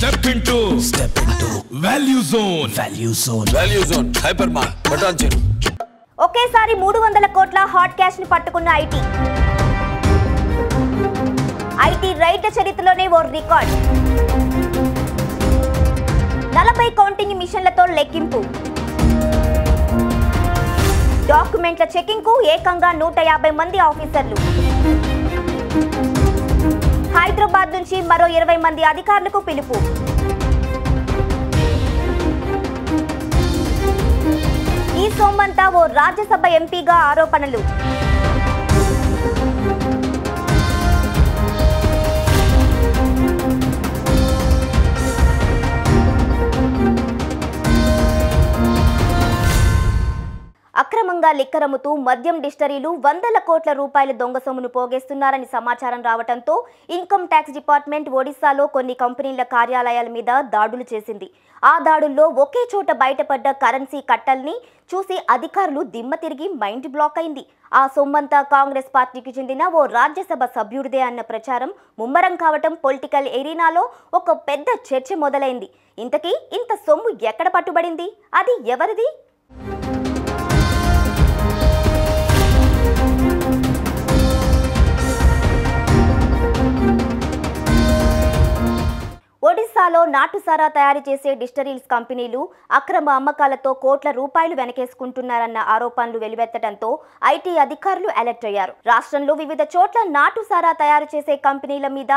Step into step into value zone value zone value zone hyper మార్ బటాన్ చెరు ఒకేసారి మూడు వందల కోట్ల హాట్ క్యాష్ని పట్టుకున్న ఐటీ. ఐటీ రైట్ల చరిత్రలోనే ఓ రికార్డ్. నలభై కౌంటింగ్ మిషన్లతో లెక్కింపు. డాక్యుమెంట్ల చెకింగ్కు ఏకంగా నూట యాభై మంది ఆఫీసర్లు. హైదరాబాద్ నుంచి మరో ఇరవై మంది అధికారులకు పిలుపు. ఈ సోమంతా ఓ రాజ్యసభ ఎంపీగా ఆరోపణలు. అక్రమంగా లిక్కరమ్ముతూ మద్యం డిస్టరీలు వందల కోట్ల రూపాయల దొంగ సొమ్మును పోగేస్తున్నారని సమాచారం రావడంతో ఇన్కమ్ ట్యాక్స్ డిపార్ట్మెంట్ ఒడిశాలో కొన్ని కంపెనీల కార్యాలయాల మీద దాడులు చేసింది. ఆ దాడుల్లో ఒకే చోట బయటపడ్డ కరెన్సీ కట్టల్ని చూసి అధికారులు దిమ్మ తిరిగి మైండ్ బ్లాక్ అయింది. ఆ సొమ్మంతా కాంగ్రెస్ పార్టీకి చెందిన ఓ రాజ్యసభ సభ్యుడిదే అన్న ప్రచారం ముమ్మరం కావటం పొలిటికల్ ఎరీనాలో ఒక పెద్ద చర్చ మొదలైంది. ఇంతకీ ఇంత సొమ్ము ఎక్కడ పట్టుబడింది? అది ఎవరిది? ఒడిశాలో నాటుసారా తయారు చేసే డిస్టరీల్స్ కంపెనీలు అక్రమ అమ్మకాలతో కోట్ల రూపాయలు వెనకేసుకుంటున్నారన్న ఆరోపణలు వెలువెత్తడంతో ఐటీ అధికారులు అలర్ట్ అయ్యారు. రాష్ట్రంలో వివిధ చోట్ల నాటుసారా తయారు చేసే కంపెనీల మీద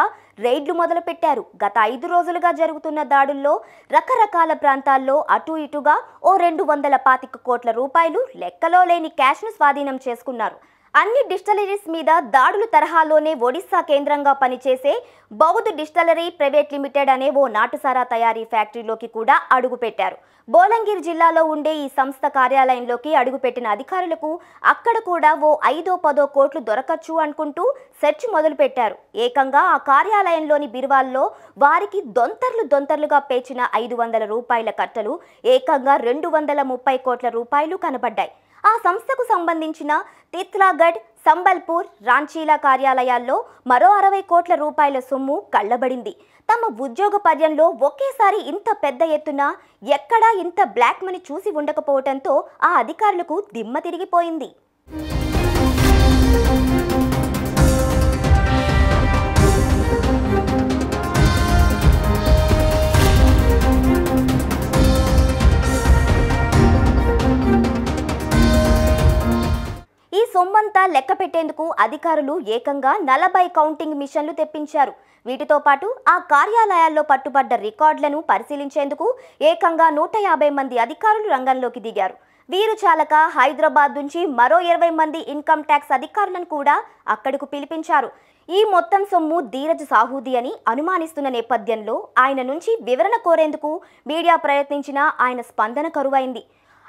రైడ్లు మొదలుపెట్టారు. గత ఐదు రోజులుగా జరుగుతున్న దాడుల్లో రకరకాల ప్రాంతాల్లో అటు ఇటుగా ఓ రెండు వందల పాతిక కోట్ల రూపాయలు లెక్కలో లేని క్యాష్ను స్వాధీనం చేసుకున్నారు. అన్ని డిస్టలరీస్ మీద దాడుల తరహాలోనే ఒడిశా కేంద్రంగా పనిచేసే బౌద్ధ్ డిస్టలరీ ప్రైవేట్ లిమిటెడ్ అనే ఓ నాటుసారా తయారీ ఫ్యాక్టరీలోకి కూడా అడుగుపెట్టారు. బోలంగిర్ జిల్లాలో ఉండే ఈ సంస్థ కార్యాలయంలోకి అడుగుపెట్టిన అధికారులకు అక్కడ కూడా ఓ ఐదో పదో కోట్లు దొరకచ్చు అనుకుంటూ సెర్చ్ మొదలుపెట్టారు. ఏకంగా ఆ కార్యాలయంలోని బిరువాల్లో వారికి దొంతర్లు దొంతర్లుగా పేర్చిన ఐదు వందల రూపాయల కట్టలు ఏకంగా రెండు వందల ముప్పై కోట్ల రూపాయలు కనబడ్డాయి. ఆ సంస్థకు సంబంధించిన తిత్లాగఢ్ సంబల్పూర్ రాంచీల కార్యాలయాల్లో మరో అరవై కోట్ల రూపాయల సొమ్ము కళ్ళబడింది. తమ ఉద్యోగ పర్యంలో ఒకేసారి ఇంత పెద్ద ఎత్తున ఎక్కడా ఇంత బ్లాక్ మనీ చూసి ఉండకపోవడంతో ఆ అధికారులకు దిమ్మ తిరిగిపోయింది. సొమ్మంతా లెక్క పెట్టేందుకు అధికారులు ఏకంగా నలభై కౌంటింగ్ మిషన్లు తెప్పించారు. వీటితో పాటు ఆ కార్యాలయాల్లో పట్టుబడ్డ రికార్డులను పరిశీలించేందుకు ఏకంగా నూట యాభై మంది అధికారులు రంగంలోకి దిగారు. వీరు చాలక హైదరాబాద్ నుంచి మరో ఇరవై మంది ఇన్కమ్ ట్యాక్స్ అధికారులను కూడా అక్కడకు పిలిపించారు. ఈ మొత్తం సొమ్ము ధీరజ్ సాహూది అని అనుమానిస్తున్న నేపథ్యంలో ఆయన నుంచి వివరణ కోరేందుకు మీడియా ప్రయత్నించినా ఆయన స్పందన కరువైంది.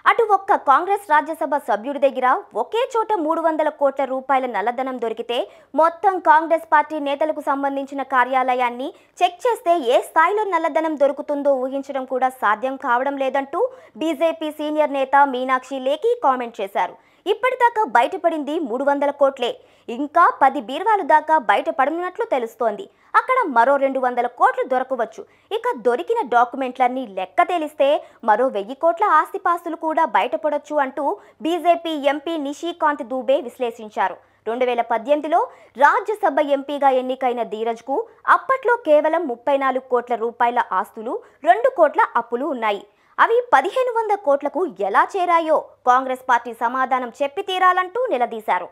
అటు ఒక్క కాంగ్రెస్ రాజ్యసభ సభ్యుడి దగ్గర ఒకే చోట మూడు వందల కోట్ల రూపాయల నల్లధనం దొరికితే మొత్తం కాంగ్రెస్ పార్టీ నేతలకు సంబంధించిన కార్యాలయాన్ని చెక్ చేస్తే ఏ స్థాయిలో నల్లధనం దొరుకుతుందో ఊహించడం కూడా సాధ్యం కావడం లేదంటూ బీజేపీ సీనియర్ నేత మీనాక్షి లేఖి కామెంట్ చేశారు. ఇప్పటిదాకా బయటపడింది మూడు వందల కోట్లే. ఇంకా పది బీర్వాలు దాకా బయటపడనున్నట్లు తెలుస్తోంది. అక్కడ మరో రెండు వందల కోట్లు దొరకవచ్చు. ఇక దొరికిన డాక్యుమెంట్లన్నీ లెక్క తేలిస్తే మరో వెయ్యి కోట్ల ఆస్తిపాస్తులు కూడా బయటపడొచ్చు అంటూ బీజేపీ ఎంపీ నిషికాంత్ దూబే విశ్లేషించారు. రెండు వేల పద్దెనిమిదిలో రాజ్యసభ ఎంపీగా ఎన్నికైన ధీరజ్కు అప్పట్లో కేవలం ముప్పై నాలుగు కోట్ల రూపాయల ఆస్తులు రెండు కోట్ల అప్పులు ఉన్నాయి. అవి పదిహేను వంద కోట్లకు ఎలా చేరాయో కాంగ్రెస్ పార్టీ సమాధానం చెప్పి తీరాలంటూ నిలదీశారు.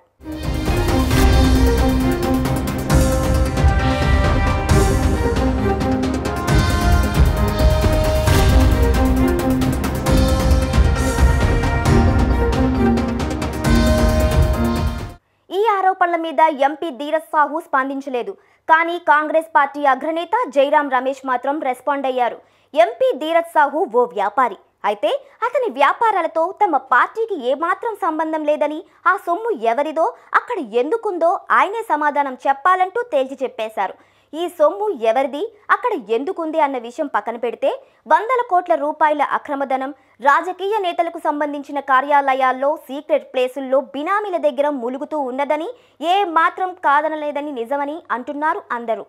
ఈ ఆరోపణల మీద ఎంపీ ధీరజ్ సాహు స్పందించలేదు. కానీ కాంగ్రెస్ పార్టీ అగ్రనేత జైరాం రమేష్ మాత్రం రెస్పాండ్ అయ్యారు. ఎంపీ ధీరజ్ సాహు ఓ వ్యాపారి. అయితే అతని వ్యాపారాలతో తమ పార్టీకి ఏమాత్రం సంబంధం లేదని ఆ సొమ్ము ఎవరిదో అక్కడ ఎందుకుందో ఆయనే సమాధానం చెప్పాలంటూ తేల్చి చెప్పేశారు. ఈ సొమ్ము ఎవరిది అక్కడ ఎందుకుంది అన్న విషయం పక్కన పెడితే వందల కోట్ల రూపాయల అక్రమధనం రాజకీయ నేతలకు సంబంధించిన కార్యాలయాల్లో సీక్రెట్ ప్లేసుల్లో బినామీల దగ్గర ములుగుతూ ఉన్నదని ఏ మాత్రం కాదనలేదని నిజమని అంటున్నారు అందరూ.